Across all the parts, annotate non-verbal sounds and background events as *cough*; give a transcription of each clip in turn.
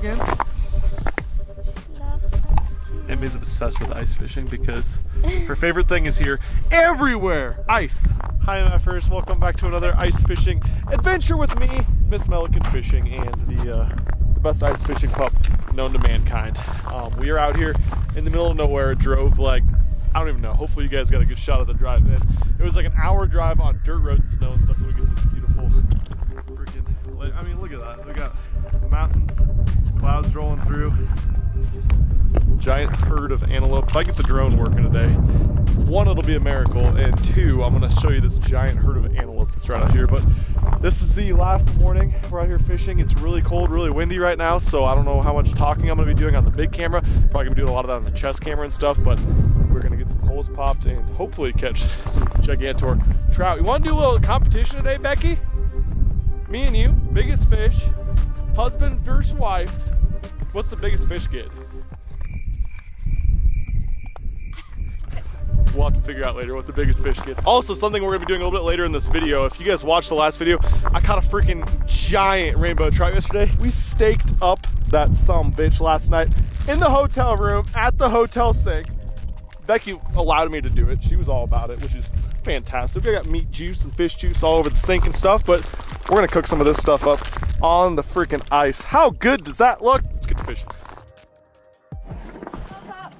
again? Obsessed with ice fishing because her favorite thing is here everywhere. Ice. Hi MFers, welcome back to another ice fishing adventure with me, Miss Milliken Fishing, and the uh, the best ice fishing pup known to mankind. Um, we are out here in the middle of nowhere. Drove like I don't even know. Hopefully you guys got a good shot of the drive in. It was like an hour drive on dirt road and snow and stuff, so we get this beautiful freaking. I mean, look at that. We got mountains, clouds rolling through giant herd of antelope. If I get the drone working today, one, it'll be a miracle, and two, I'm gonna show you this giant herd of antelope that's right out here. But this is the last morning we're out here fishing. It's really cold, really windy right now, so I don't know how much talking I'm gonna be doing on the big camera. Probably gonna be doing a lot of that on the chest camera and stuff, but we're gonna get some holes popped and hopefully catch some gigantor trout. You wanna do a little competition today, Becky? Me and you, biggest fish, husband versus wife. What's the biggest fish get? We'll have to figure out later what the biggest fish gets. Also, something we're gonna be doing a little bit later in this video. If you guys watched the last video, I caught a freaking giant rainbow trout yesterday. We staked up that some bitch last night in the hotel room at the hotel sink. Becky allowed me to do it. She was all about it, which is fantastic. I got meat juice and fish juice all over the sink and stuff, but we're gonna cook some of this stuff up on the freaking ice. How good does that look? Let's get to fishing.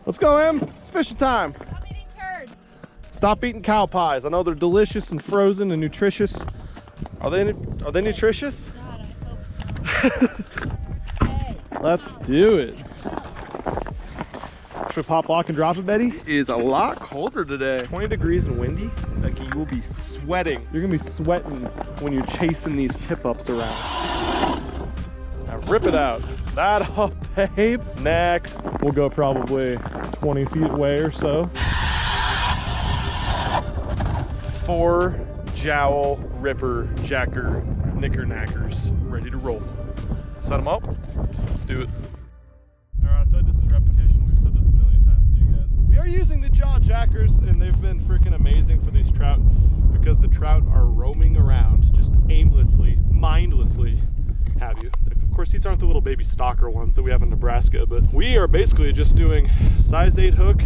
Let's go, Em. It's fishing time. I'm eating curd. Stop eating cow pies. I know they're delicious and frozen and nutritious. Are they are they nutritious? God, so. *laughs* hey. Let's do it. Should we pop lock and drop it, Betty? It is a lot colder today. 20 degrees and windy. Becky, you will be sweating. You're gonna be sweating when you're chasing these tip ups around. Now rip it out. That *laughs* up, babe. Next, we'll go probably 20 feet away or so. Four jowl ripper jacker knickers ready to roll. Set them up. Let's do it. All right, I feel like this is repetition. We've said this a million times to you guys, but we are using the jaw jackers, and they've been freaking amazing for these trout because the trout are roaming around just aimlessly, mindlessly. Have you? Of course, these aren't the little baby stocker ones that we have in Nebraska, but we are basically just doing size 8 hook,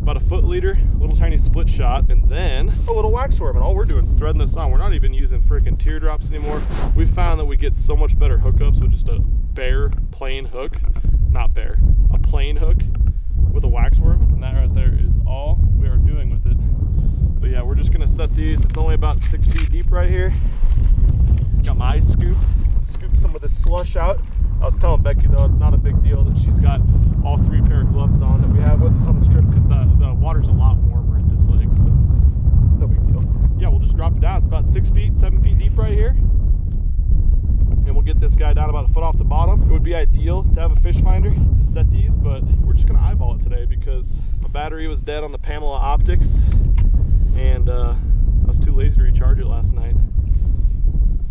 about a foot leader, little tiny split shot, and then a little wax worm. And all we're doing is threading this on. We're not even using freaking teardrops anymore. We found that we get so much better hookups with just a bare, plain hook. Not bare, a plain hook with a wax worm. And that right there is all we are doing with it. But yeah, we're just gonna set these. It's only about six feet deep right here. Got my ice scoop, scoop some of this slush out. I was telling Becky though, it's not a big deal that she's got all three pair of gloves on that we have with us on this trip because the, the water's a lot warmer at this lake, so no big deal. Yeah, we'll just drop it down. It's about six feet, seven feet deep right here. And we'll get this guy down about a foot off the bottom. It would be ideal to have a fish finder to set these, but we're just gonna eyeball it today because my battery was dead on the Pamela Optics and uh, I was too lazy to recharge it last night.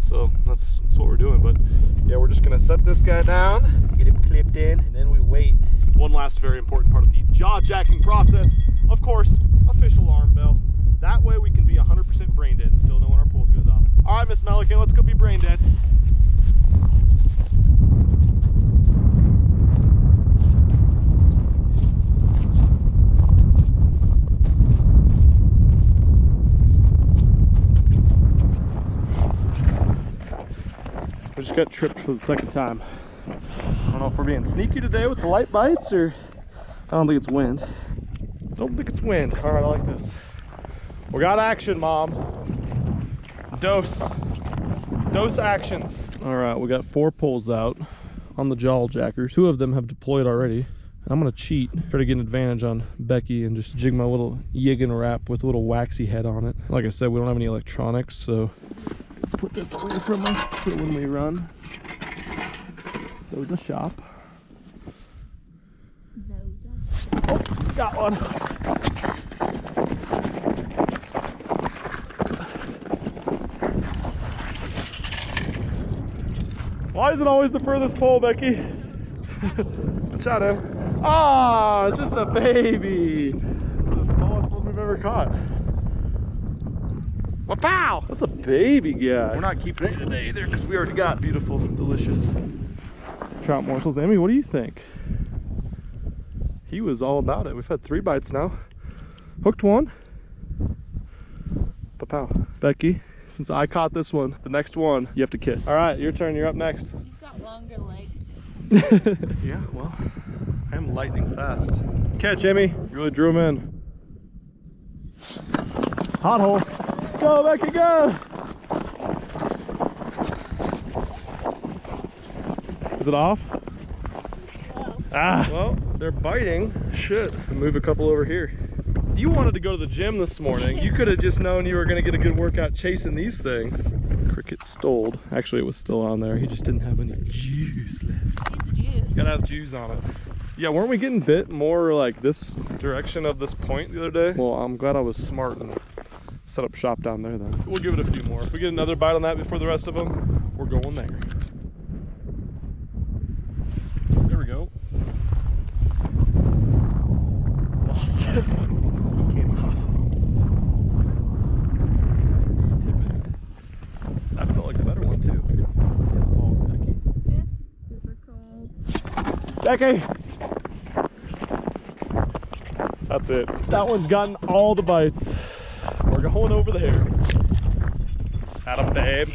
So that's that's what we're doing. But yeah, we're just gonna set this guy down, get him clipped in, and then we wait. One last very important part of the jaw jacking process, of course, official alarm bell. That way we can be 100% brain dead and still know when our pulse goes off. All right, Miss Milliken, let's go be brain dead. Just got tripped for the second time. I don't know if we're being sneaky today with the light bites or I don't think it's wind. I don't think it's wind. All right, I like this. We got action, mom. Dose. Dose actions. All right, we got four poles out on the jaw jackers. Two of them have deployed already. I'm gonna cheat, try to get an advantage on Becky and just jig my little Jigging Rap with a little waxy head on it. Like I said, we don't have any electronics, so let's put this away from us for when we run. There was a shop. Oh, got one. Why is it always the furthest pole, Becky? Watch out, him. Ah, just a baby. The smallest one we've ever caught. Wow! That's a baby guy. We're not keeping it today either because we already got beautiful, delicious trout morsels. Amy, what do you think? He was all about it. We've had three bites now. Hooked one. Pow. Becky, since I caught this one, the next one you have to kiss. All right, your turn. You're up next. You've got longer legs. *laughs* yeah, well, I am lightning fast. Catch, Amy. You really drew him in. Hot hole. Go, Becky, go. Is it off? Whoa. Ah. Well, they're biting. Shit. Move a couple over here. You wanted to go to the gym this morning. You could have just known you were going to get a good workout chasing these things. Cricket stoled. Actually, it was still on there. He just didn't have any juice left. Juice. Gotta have juice on it. Yeah, weren't we getting bit more like this direction of this point the other day? Well, I'm glad I was smart and set up shop down there then. We'll give it a few more. If we get another bite on that before the rest of them, we're going there. There we go. Lost it. *laughs* He came off. Tip it. That felt like a better one too. His balls, Becky. Super cold. Becky! That's it. That one's gotten all the bites. We're going over there. Adam, babe.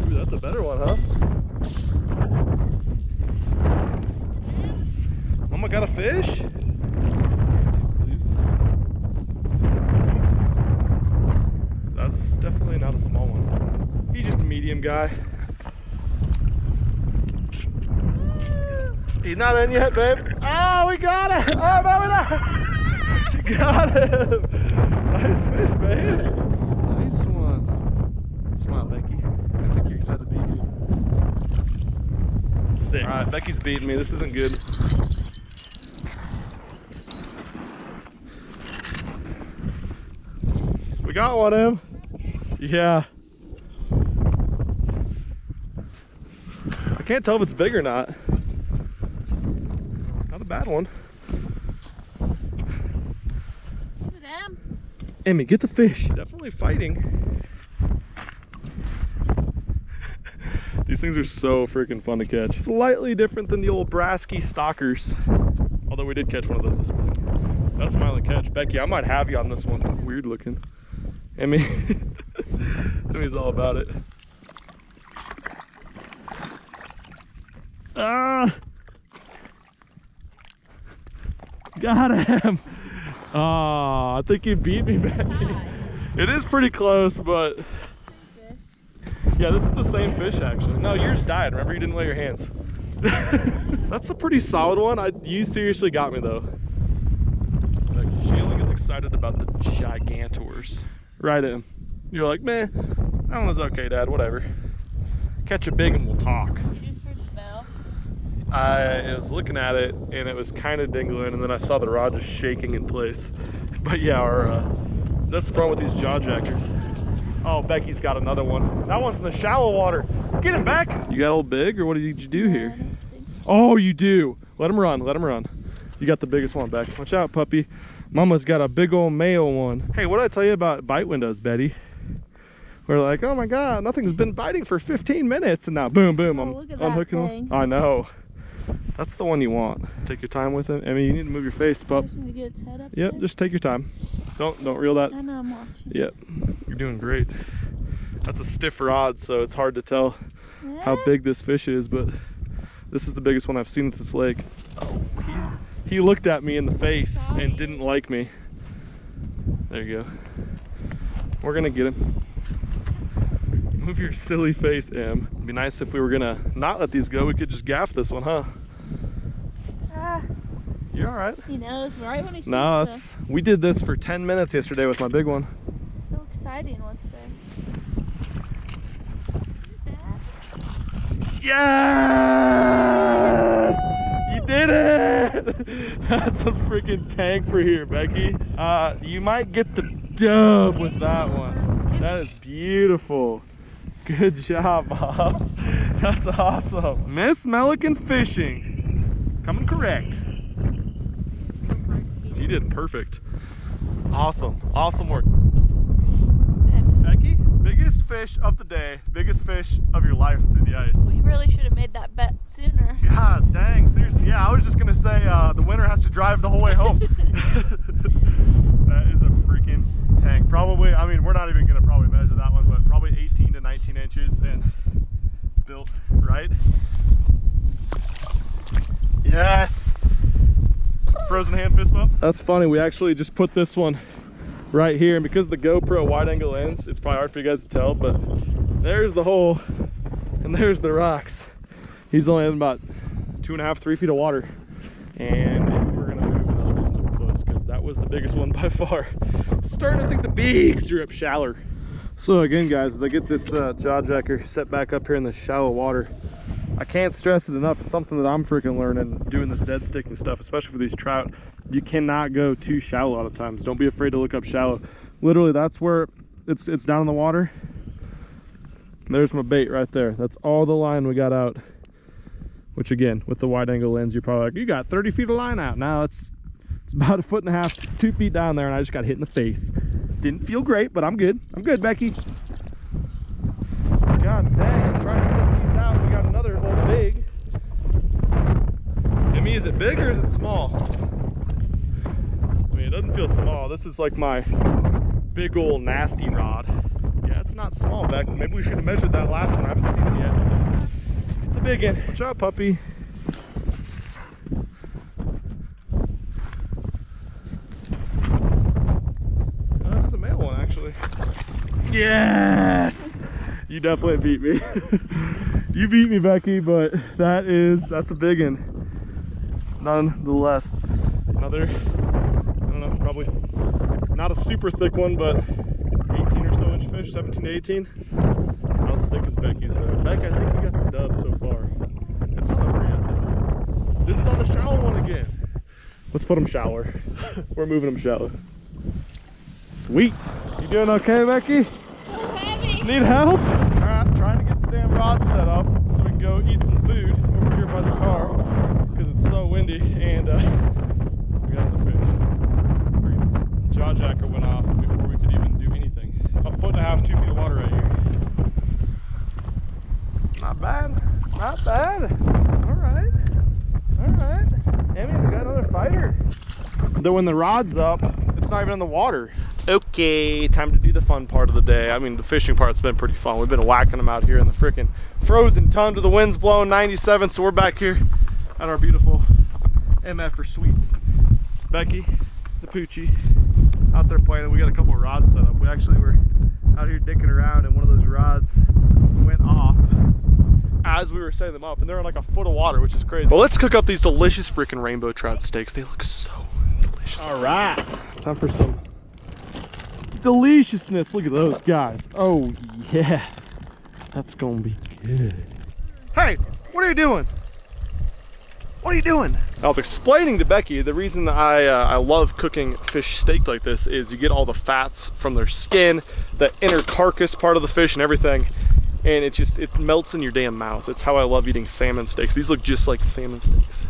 Ooh, that's a better one, huh? Mama got a fish? That's definitely not a small one. He's just a medium guy. He's not in yet, babe. Oh, we got it! Oh, ah, no, we not! Got him! Nice fish, babe. Nice one. Smile, Becky. I think you're excited to beat you. Sick. All right, Becky's beating me. This isn't good. We got one, Em. Yeah. I can't tell if it's big or not. Not a bad one. Look at them. Emmy, get the fish. Definitely fighting. These things are so freaking fun to catch. Slightly different than the old Brasky stockers. Although we did catch one of those this morning. That's my only catch. Becky, I might have you on this one. Weird looking. Emmy. *laughs* Emmy's all about it. Ah! Got him! Ah, I think he beat me. Tie. It is pretty close, but yeah, this is the same fish actually. No, yours died. Remember, you didn't weigh your hands. *laughs* That's a pretty solid one. I, you seriously got me though. Like, she only gets excited about the gigantors. Right in. You're like, man, that one was okay, Dad. Whatever. Catch a big and we'll talk. You just heard the bell. I was looking at it and it was kind of dingling, and then I saw the rod just shaking in place. *laughs* But yeah, our uh, that's the problem with these jaw jackers. Oh, Becky's got another one. That one's in the shallow water. Get him back. You got old big, or what did you do here? don't think so. Oh, you do. Let him run. Let him run. You got the biggest one back. Watch out, puppy. Mama's got a big old male one. Hey, what did I tell you about bite windows, Betty? We're like, oh my God, nothing's been biting for 15 minutes, and now boom, boom, Oh, I'm look at that unhooking thing. one. I know. That's the one you want. Take your time with him. I mean, you need to move your face, pup. Just need to get its head up Yep, there. just take your time. Don't don't reel that. I know I'm watching. Yep, you're doing great. That's a stiff rod, so it's hard to tell how big this fish is, but this is the biggest one I've seen at this lake. Oh, he, he looked at me in the face and didn't like me. There you go. We're gonna get him. Move your silly face, Em. It'd be nice if we were gonna not let these go. We could just gaff this one, huh? Ah, You're all right. he knows right when he sees No, the- we did this for 10 minutes yesterday with my big one. It's so exciting what's there. Yes! You did it! *laughs* That's a freaking tank for here, Becky. Uh, you might get the dub with that one. That is beautiful. Good job, Bob. *laughs* That's awesome. Miss Milliken Fishing. Coming correct. You did perfect. Awesome. Awesome work. Becky, Biggest fish of the day, biggest fish of your life through the ice. We really should have made that bet sooner. God dang, seriously. Yeah, I was just gonna say uh, the winner has to drive the whole way home. *laughs* *laughs* that is a freaking tank. Probably, I mean, we're not even gonna probably measure that one, but probably 18 to 19 inches and built right. Yes. Frozen hand fist bump. That's funny. We actually just put this one right here, and because the GoPro wide angle lens, it's probably hard for you guys to tell, but there's the hole and there's the rocks. He's only in about two and a half, three feet of water. And we're gonna move another one up close because that was the biggest one by far. Starting to think the bigs are up shallower. So again, guys, as I get this uh, jaw jacker set back up here in the shallow water, I can't stress it enough. It's something that I'm freaking learning doing this dead sticking stuff, especially for these trout. You cannot go too shallow a lot of times. Don't be afraid to look up shallow. Literally, that's where it's it's down in the water. There's my bait right there. That's all the line we got out. Which again, with the wide angle lens, you're probably like, you got 30 feet of line out. Now it's it's about a foot and a half, two feet down there, and I just got hit in the face. Didn't feel great, but I'm good. I'm good, Becky. God dang, I'm trying to set these out. We got another old big. I mean, is it big or is it small? I mean, it doesn't feel small. This is like my big old nasty rod. Yeah, it's not small, Beck. Maybe we should have measured that last one. I haven't seen it yet. It's a big one. Watch out, puppy. Oh, that's a male one, actually. Yes! You definitely beat me. *laughs* you beat me, Becky, but that is, that's a big one. Nonetheless. Another, I don't know, probably not a super thick one, but 18 or so inch fish, 17 to 18. Not as thick as Becky's though. Beck, I think you got the dub so far. It's not yet though. This is on the shallow one again. Let's put them shallower. *laughs* We're moving them shallow. Sweet. You doing okay, Becky? So heavy. Need help? Alright, trying to get the damn rod set up so we can go eat some food over here by the car because it's so windy and uh, we got the fish. Freaking Jaw jacker went off before we could even do anything. A foot and a half, two feet of water right here. Not bad. Not bad. Alright. Alright. Emmy, we got another fighter. Though when the rod's up, it's not even in the water. Okay, time to do the fun part of the day. I mean, the fishing part's been pretty fun. We've been whacking them out here in the freaking frozen tundra. The wind's blowing 97, so we're back here at our beautiful MF for Sweets. Becky, the Poochie, out there playing. We got a couple of rods set up. We actually were out here dicking around, and one of those rods went off as we were setting them up, and they're in like a foot of water, which is crazy. Well, let's cook up these delicious freaking rainbow trout steaks. They look so delicious. All right, time for some deliciousness. Look at those guys. Oh, yes. That's gonna be good. Hey, what are you doing? What are you doing? I was explaining to Becky the reason I uh, I love cooking fish steak like this is you get all the fats from their skin, the inner carcass part of the fish and everything, and it just it melts in your damn mouth. It's how I love eating salmon steaks. These look just like salmon steaks.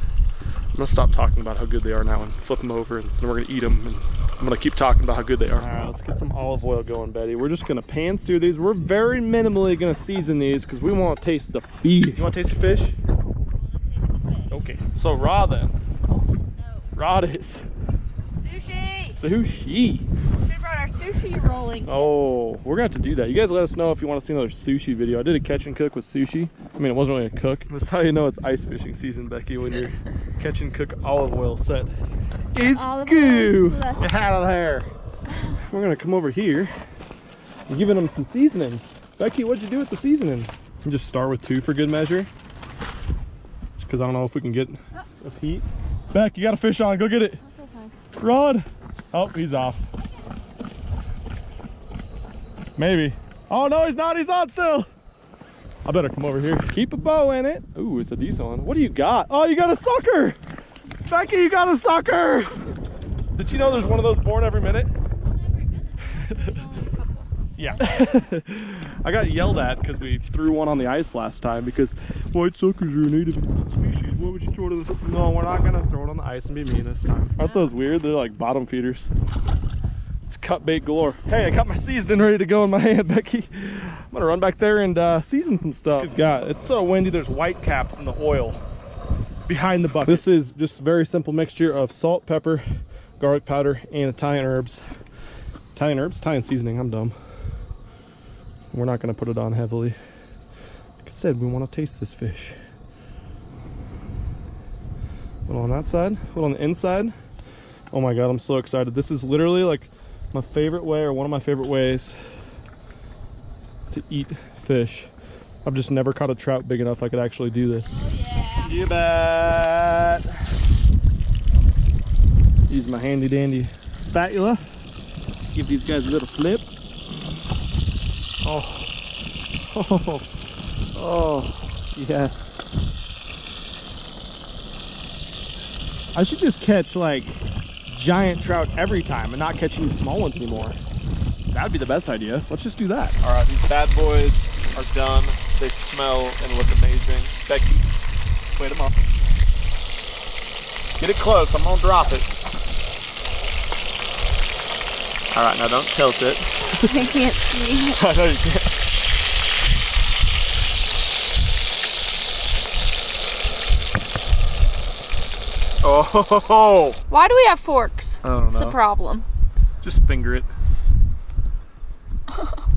I'm gonna stop talking about how good they are now and flip them over, and then we're gonna eat them. And I'm gonna keep talking about how good they are. All right, let's get some olive oil going, Betty. We're just gonna pan sear these. We're very minimally gonna season these because we want to taste the fish. You want to taste the fish? Okay. So raw then. No. Raw it is. Sushi. Sushi. Should have brought our sushi rolling. Oh, we're gonna have to do that. You guys let us know if you want to see another sushi video. I did a catch and cook with sushi. I mean, it wasn't really a cook. That's how you know it's ice fishing season, Becky, when your *laughs* catch and cook olive oil set is Olive goo. oil. Get out of there. We're gonna come over here and giving them some seasonings. Becky, what'd you do with the seasonings? You just start with two for good measure. It's because I don't know if we can get enough heat. Beck, you got a fish on. Go get it. Rod. Oh, he's off. Maybe. Oh no, he's not. He's on still. I better come over here. Keep a bow in it. Ooh, it's a decent one. What do you got? Oh, you got a sucker. Becky, you got a sucker. Did you know there's one of those born every minute? *laughs* Yeah. I got yelled at because we threw one on the ice last time because white suckers are a native species. Why would you throw it on the No, we're not gonna throw it on the ice and be mean this time. Aren't those weird? They're like bottom feeders. It's cut bait galore. Hey, I got my seasoning ready to go in my hand, *laughs* Becky. I'm gonna run back there and uh, season some stuff. Good God, it's so windy. There's white caps in the oil behind the bucket. This is just a very simple mixture of salt, pepper, garlic powder, and Italian herbs. Italian herbs, Italian seasoning. I'm dumb. We're not gonna put it on heavily. Like I said, we want to taste this fish. A little on that side, a little on the inside. Oh my god, I'm so excited. This is literally like my favorite way or one of my favorite ways to eat fish. I've just never caught a trout big enough I could actually do this. You bet. Use my handy dandy spatula. Give these guys a little flip. Oh. Oh. *laughs* Oh. Yes. I should just catch like giant trout every time and not catch any small ones anymore. That'd be the best idea. Let's just do that. All right, these bad boys are done. They smell and look amazing. Becky, wait them up. Get it close. I'm gonna drop it. All right, now don't tilt it. *laughs* I can't see. *laughs* I know you can't. Oh, Why do we have forks? I don't What's the problem? Just finger it. *laughs*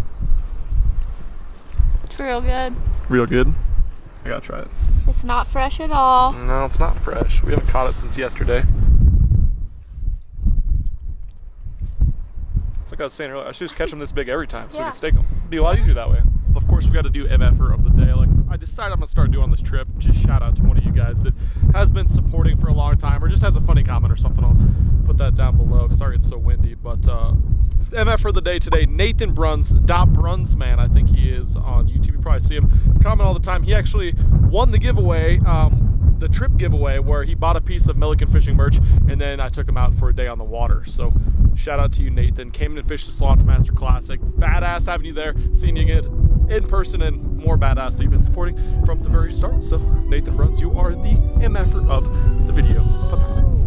It's real good. Real good. I gotta try it. It's not fresh at all. No, it's not fresh. We haven't caught it since yesterday. It's like I was saying earlier, I should just catch them this big every time so we can stake them. It'd be a lot easier that way. Of course, we got to do MFR of the day. Like I decided I'm gonna start doing on this trip. Just shout out to one of you guys that has been supporting for a long time, or just has a funny comment or something. I'll put that down below. Sorry it's so windy, but uh, MF for the day today. Nathan Bruns, Dot Brunsman, I think he is on YouTube. You probably see him comment all the time. He actually won the giveaway. Um, the trip giveaway where he bought a piece of Milliken fishing merch and then I took him out for a day on the water. So shout out to you, Nathan. Came in and fished the Launch Master Classic. Badass having you there, seeing you in, in person and more badass that you've been supporting from the very start. So Nathan Bruns, you are the MFer of the video. Bye-bye.